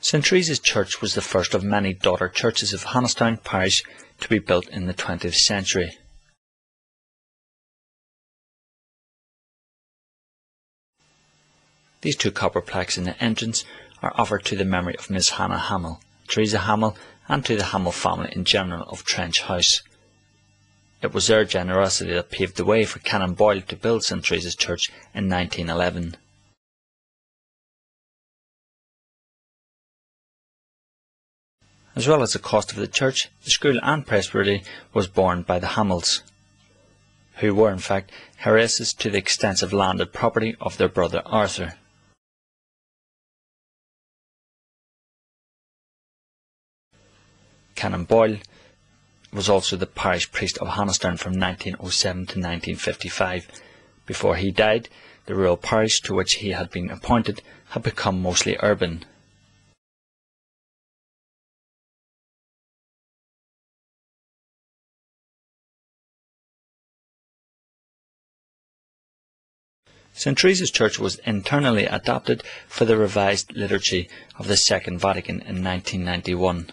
St Teresa's Church was the first of many daughter churches of Hannahstown Parish to be built in the 20th century. These two copper plaques in the entrance are offered to the memory of Miss Hannah Hamill, Teresa Hamill, and to the Hamill family in general of Trench House. It was their generosity that paved the way for Canon Boyle to build St Teresa's Church in 1911. As well as the cost of the church, the school and presbytery was borne by the Hamills, who were in fact heiresses to the extensive landed property of their brother Arthur. Canon Boyle was also the parish priest of Hannahstown from 1907 to 1955. Before he died, the rural parish to which he had been appointed had become mostly urban. St Teresa's Church was internally adapted for the revised liturgy of the Second Vatican in 1991.